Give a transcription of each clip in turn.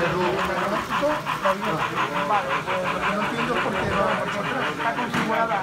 Que bien. Vale, pues que no entiendo por qué no va por está configurada.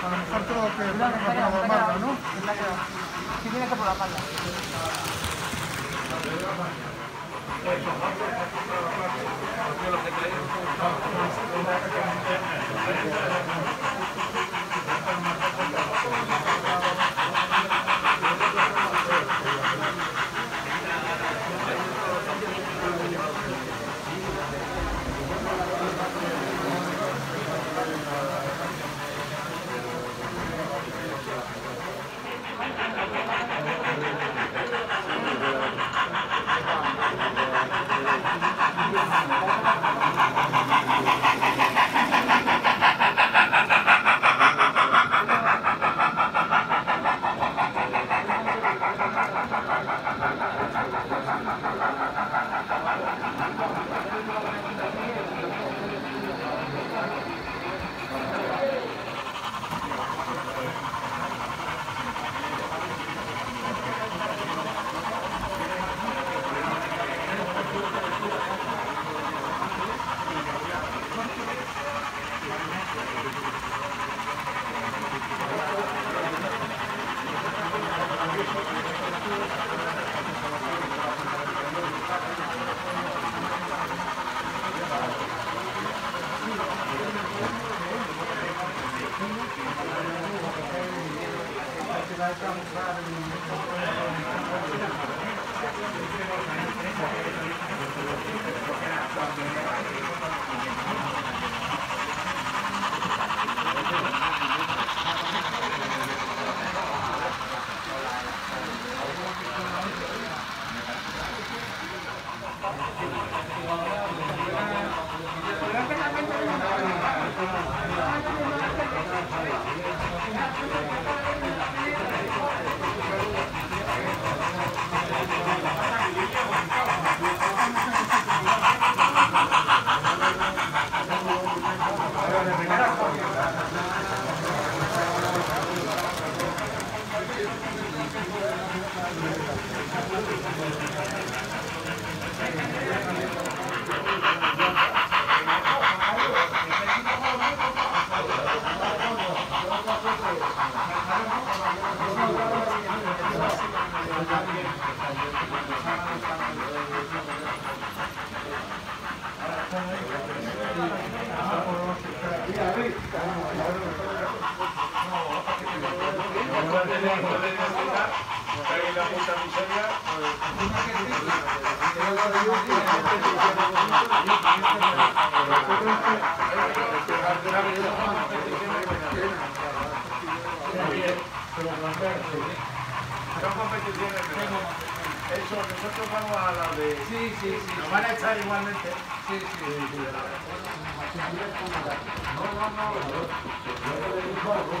A lo mejor tengo que quedado, está marca. ¿no? Está quedado. Sí, tiene que Son competiciones menores. Eso, nosotros vamos a la de... Sí, sí, sí. Nos van a echar igualmente. Sí, sí, Paco,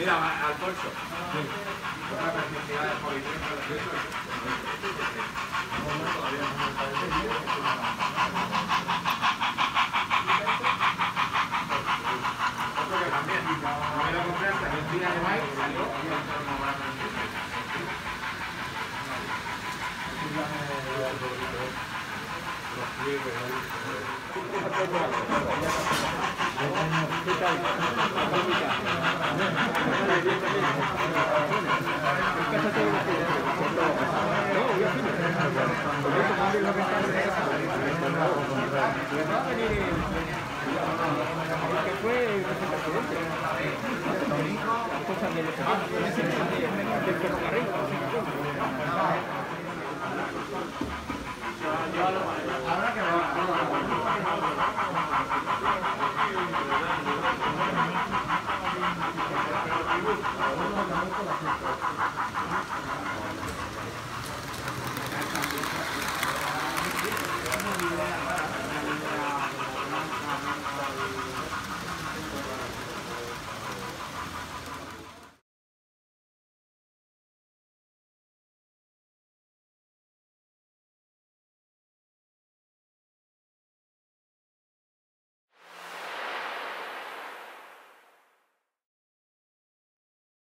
Una preciosidad de movimiento. Otro que también.